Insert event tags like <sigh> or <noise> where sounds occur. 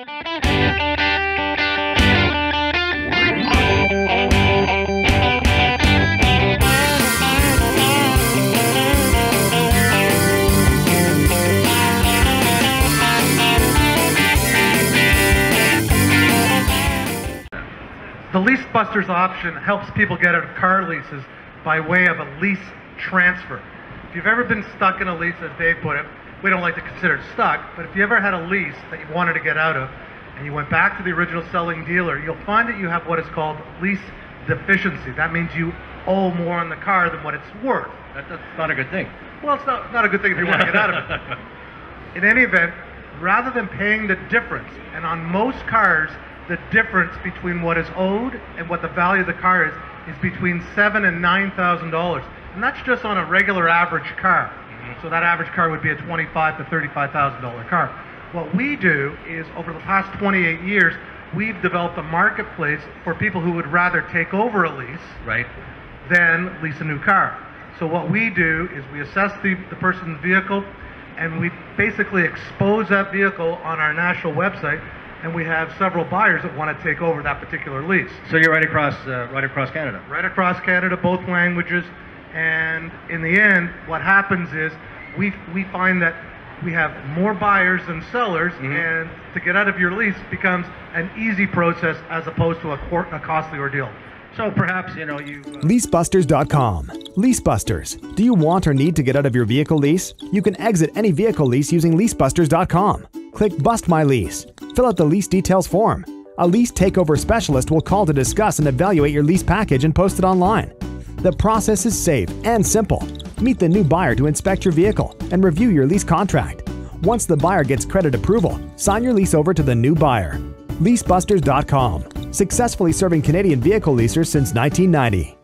The Lease Busters option helps people get out of car leases by way of a lease transfer. If you've ever been stuck in a lease, as Dave put it, we don't like to consider it stuck, but if you ever had a lease that you wanted to get out of and you went back to the original selling dealer, you'll find that you have what is called lease deficiency. That means you owe more on the car than what it's worth. That, that's not a good thing. Well, it's not, not a good thing if you want to get out of it. <laughs> In any event, rather than paying the difference, and on most cars, the difference between what is owed and what the value of the car is, is between seven and nine thousand dollars. And that's just on a regular average car. So that average car would be a twenty-five to thirty-five thousand dollar car. What we do is over the past 28 years, we've developed a marketplace for people who would rather take over a lease Right? then lease a new car. So what we do is we assess the, the person's vehicle and we basically expose that vehicle on our national website and we have several buyers that want to take over that particular lease. So you're right across, uh, right across Canada. Right across Canada, both languages, and in the end, what happens is we, we find that we have more buyers than sellers, and to get out of your lease becomes an easy process as opposed to a, cor- a costly ordeal. So perhaps you know you. Uh, Leasebusters.com. Leasebusters. Do you want or need to get out of your vehicle lease? You can exit any vehicle lease using leasebusters.com. Click Bust My Lease. Fill out the lease details form. A lease takeover specialist will call to discuss and evaluate your lease package and post it online. The process is safe and simple. Meet the new buyer to inspect your vehicle and review your lease contract. Once the buyer gets credit approval, sign your lease over to the new buyer. Leasebusters.com. Successfully serving Canadian vehicle leasers since 1990.